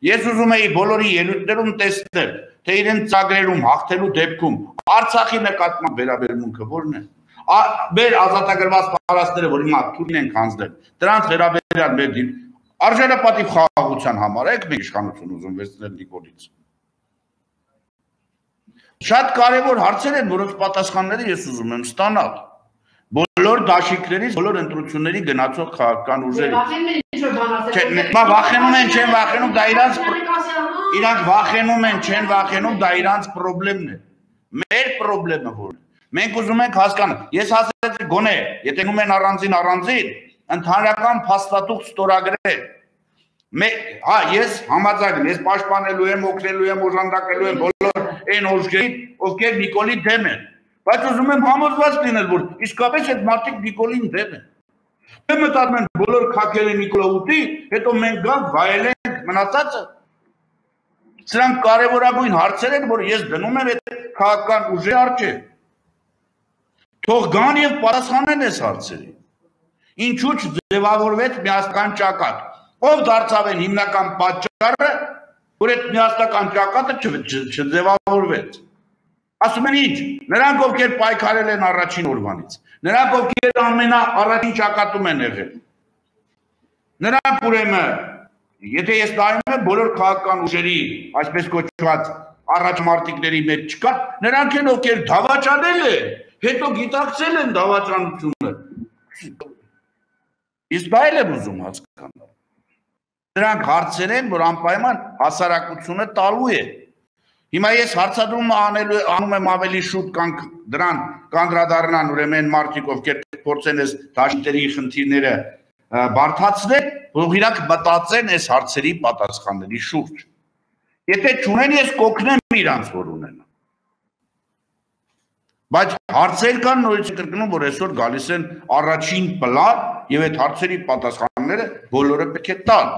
Ես ուզում էի բոլորի ելույթներում տեսնել, թե իրեն ծագրերում հաղթելու դեպքում Արցախի նկատմամբ վերաբերմունքը ո՞րն է։ Մեր ազատագրված փառասները, որ հիմա թուրքին են կանձնել, դրանց վերաբերյալ մեր արժանապատիվ խաղաղության համար եք մենք իշխանություն ուզում վերցնել Նիկոլից։ Շատ կարևոր հարցեր են, որոնց պատասխանները ես ուզում եմ ստանալ բոլոր դաշիկներից, բոլոր ընտրությունների գնացող քաղաքական ուժերի։ Մա վախենում են, չեն վախենում, դա իրանց իրանք վախենում են, չեն վախենում, դա իրանց խնդրեմն է։ Մեր խնդրեմը որ մենք ուզում ենք հասկանալ։ Ես ասացի գոնե, եթե նում են առանձին առանձին, ընդհանրական փաստաթուղթ ստորագրել Մե հա ես համաձայն եմ ես պաշտպանելու եմ օգնելու եմ օժանդակելու եմ բոլոր այն օժգերին ովքեր Նիկոլի դեմ են Բայց ուզում եմ համոզված լինել, որ իսկապես այդ մարդիկ Նիկոլին դեմ են։ Դե մտածում են բոլոր քակերը Նիկոլաուտի, հետո մենք գանք վայելենք մնացածը։ Սրանք կարևորագույն հարցեր են, որ ես դնում եմ այդ քաղաքական ուժի առջև։ Թող գան եւ պատասխանեն այս հարցերին։ Ինչու՞ չձևավորվեց միասնական ճակատ։ Ով դարձավ են հիմնական պատճառը, որ այդ միասնական ճակատը չձևավորվեց։ չ, չ, Ասում են ինչ, նրանք ովքեր պայքարել են առաջին օրվանից, նրանք ովքեր ամենա առաջին ճակատում են եղել։ Նրանք ուրեմն, եթե ես նայում եմ բոլոր քաղաքական ուժերի, այսպես կոչված առաջմարտիկների մեջ չկա, նրանք են ովքեր դավաճանել են, հետո գիտակցել են դավաճանությունը։ Իսկ դա էլ եմ ուզում հասկանալ։ Նրանք հարցեր են, որ անպայման հասարակությունը տալու է Հիմա ես հարցադրումը անելու անում եմ ավելի շուտ կան դրան կանդրադառնան ուրեմն մարդիկ ովքեր փորձեն այս դաշտերի խնդիրները բարթացնել, որ իրանք մտածեն այս հարցերի պատասխանների շուրջ։ Եթե չունեն, ես կօգնեմ իրանց որ ունենան։ Բայց հարցեր կան նորից կրկնում, որ այսօր գալիս են առաջին պլան եւ այդ հարցերի պատասխանները բոլորը պետք է տան։